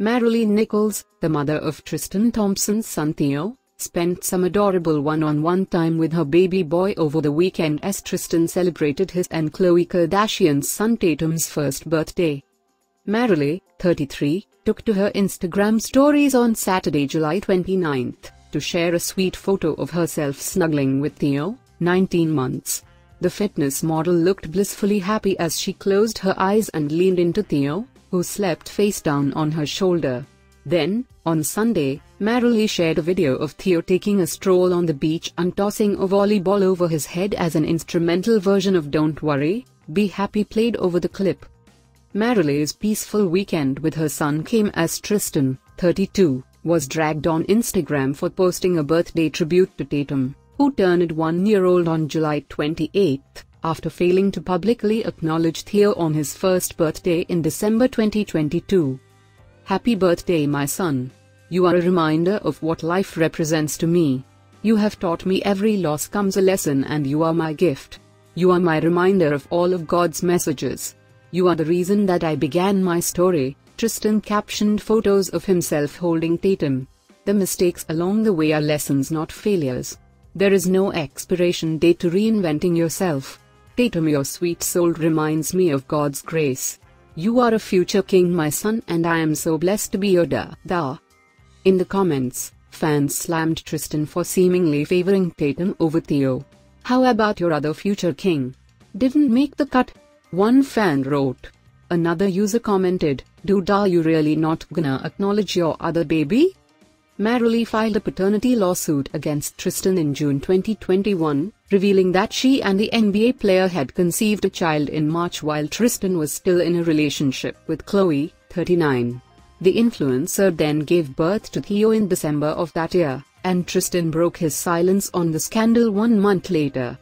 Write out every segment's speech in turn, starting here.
Maralee Nichols, the mother of Tristan Thompson's son Theo, spent some adorable one-on-one time with her baby boy over the weekend as Tristan celebrated his and Khloe Kardashian's son Tatum's first birthday. Maralee, 33, took to her Instagram stories on Saturday, July 29, to share a sweet photo of herself snuggling with Theo, 19 months. The fitness model looked blissfully happy as she closed her eyes and leaned into Theo, who slept face down on her shoulder. Then, on Sunday, Maralee shared a video of Theo taking a stroll on the beach and tossing a volleyball over his head as an instrumental version of Don't Worry, Be Happy played over the clip. Maralee's peaceful weekend with her son came as Tristan, 32, was dragged on Instagram for posting a birthday tribute to Tatum, who turned one year old on July 28, after failing to publicly acknowledge Theo on his first birthday in December 2022. Happy birthday my son. You are a reminder of what life represents to me. You have taught me every loss comes a lesson and you are my gift. You are my reminder of all of God's messages. You are the reason that I began my story. Tristan captioned photos of himself holding Tatum. The mistakes along the way are lessons not failures. There is no expiration date to reinventing yourself. Tatum your sweet soul reminds me of God's grace. You are a future king my son and I am so blessed to be your da. da. In the comments, fans slammed Tristan for seemingly favoring Tatum over Theo. How about your other future king? Didn't make the cut? One fan wrote. Another user commented, Dude are you really not gonna acknowledge your other baby? Maralee filed a paternity lawsuit against Tristan in June 2021, revealing that she and the NBA player had conceived a child in March while Tristan was still in a relationship with Khloe, 39. The influencer then gave birth to Theo in December of that year, and Tristan broke his silence on the scandal one month later.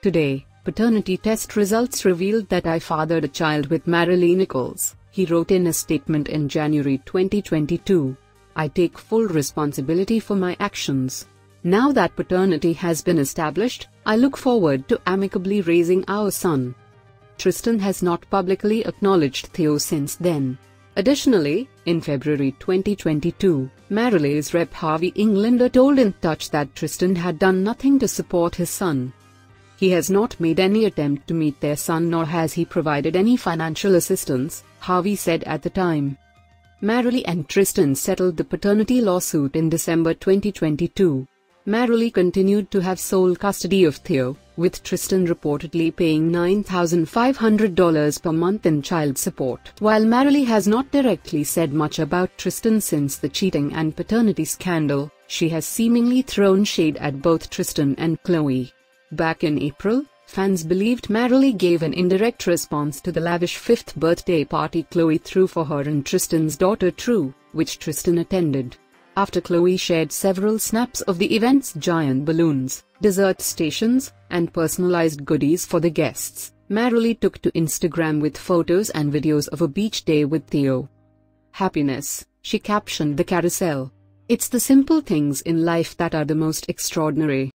Today, paternity test results revealed that I fathered a child with Maralee Nichols, he wrote in a statement in January 2022. I take full responsibility for my actions. Now that paternity has been established, I look forward to amicably raising our son. Tristan has not publicly acknowledged Theo since then. Additionally, in February 2022, Maralee's rep Harvey Englander told In Touch that Tristan had done nothing to support his son. He has not made any attempt to meet their son nor has he provided any financial assistance, Harvey said at the time. Maralee and Tristan settled the paternity lawsuit in December 2022. Maralee continued to have sole custody of Theo, with Tristan reportedly paying $9,500 per month in child support. While Maralee has not directly said much about Tristan since the cheating and paternity scandal, she has seemingly thrown shade at both Tristan and Khloe. Back in April, Fans believed Maralee gave an indirect response to the lavish fifth birthday party Khloe threw for her and Tristan's daughter True, which Tristan attended. After Khloe shared several snaps of the event's giant balloons, dessert stations, and personalized goodies for the guests, Maralee took to Instagram with photos and videos of a beach day with Theo. Happiness, she captioned the carousel. It's the simple things in life that are the most extraordinary.